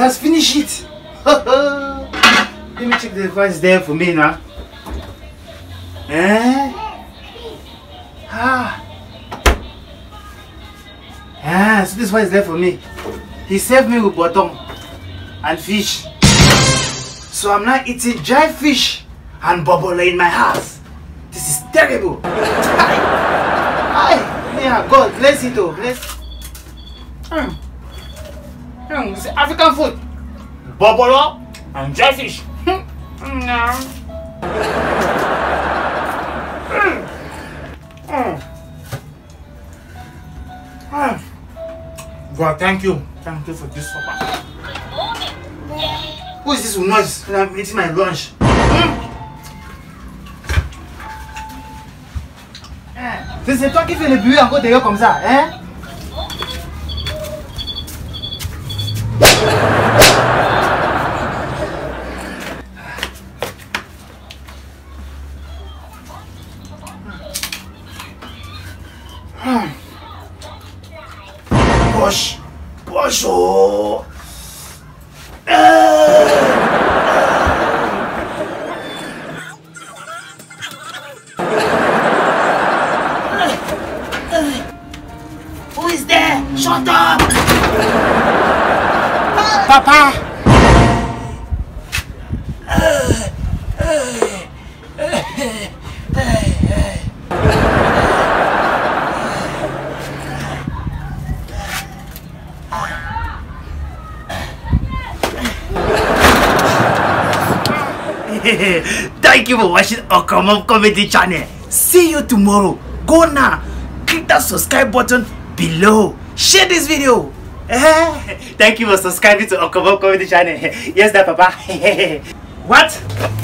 He has finished it. Let me check the device there for me now. Eh? Ah. Ah, so this one is there for me. He saved me with bottom and fish. So I'm now eating dry fish and bubble in my house. This is terrible. Hi. Yeah, God bless it oh, bless. Mm. Mm, it's African food. Bubble and dry fish. Yeah. Mm. Mm. Mm. God, thank you. Thank you for this supper. Who is this noise? I'm eating my lunch? C'est toi qui fais le bruit encore derrière comme ça, hein? Push! Oh! Who is there? Shut up! Papa! Thank you for watching Okomom Comedy Channel. See you tomorrow. Go now. Click that subscribe button below. Share this video. Thank you for subscribing to Okromop Comedy Channel. Yes, that Papa. what?